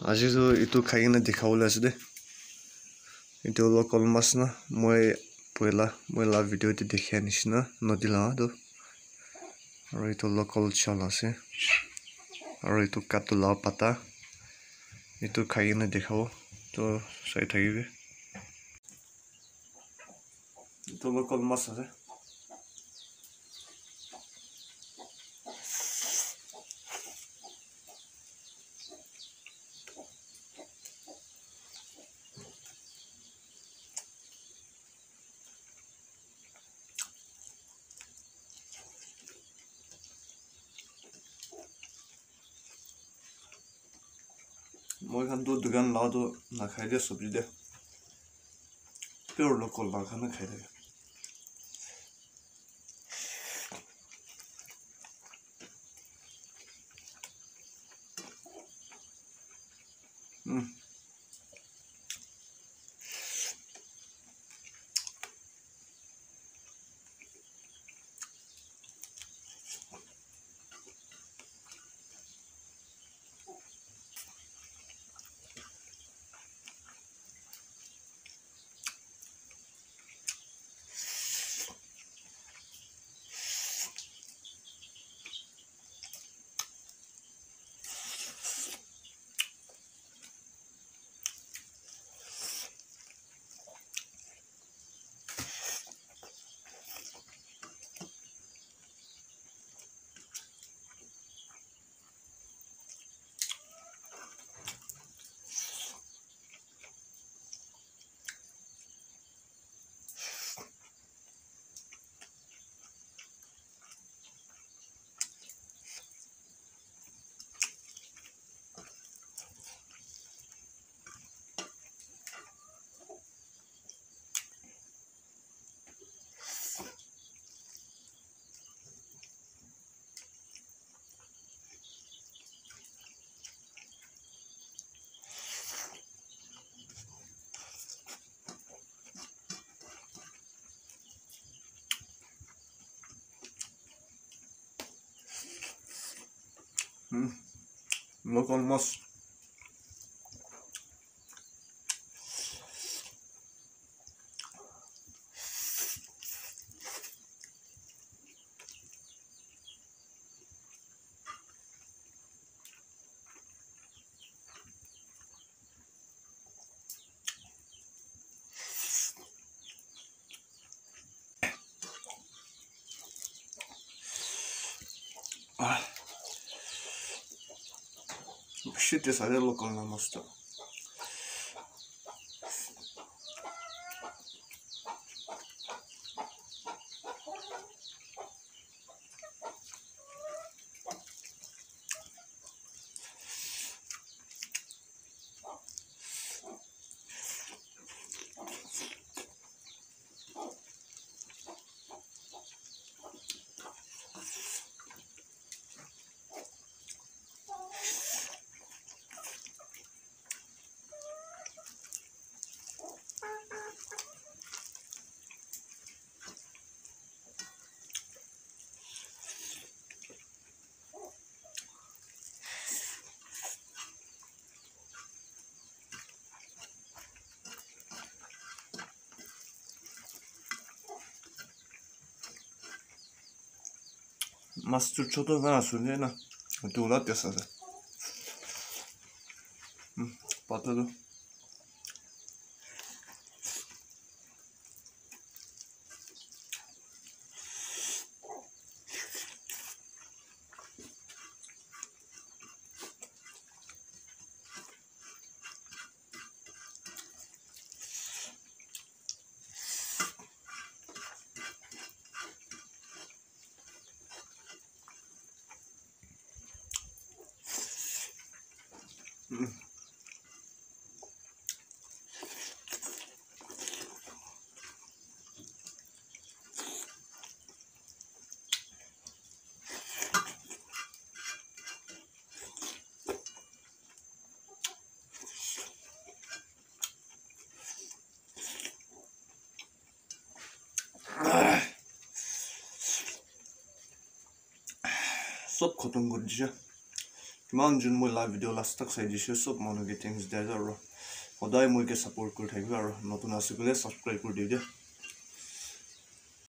আজিতো এইটো খাই কিনে দেখাবলৈ আছে দেই এইটো অলপ কল মাছ না মই পইলা মই লা ভিডিঅ'টো দেখি নিচিনা নদী লাটো আৰু এইটো অলপ কল চাল আছে আৰু এইটো কাটো লাও পাতা এইটো খাই কিনে দেখাব তো চাই থাকিবি এইটো অলপ কল মাছ আছে 我看都都敢拿着拿开的，说不的。这会儿都各人拿开拿开的。嗯。Mm. No con más. Ah. Пишіть за релоком на мосту. Masturczoto nasunie na dół lat jasne. Patladı. 썩 거동거리죠. কিমান যোন মই লাইভ ভিডিঅ' লাষ্টক চাই দিছোঁ চব মানুহকে থেংকছ দিয়া আৰু সদায় মইকে ছাপৰ্ট কৰি থাকিব আৰু নতুন আছে গ'লে ছাবস্ক্ৰাইব কৰি দিওঁ দিয়া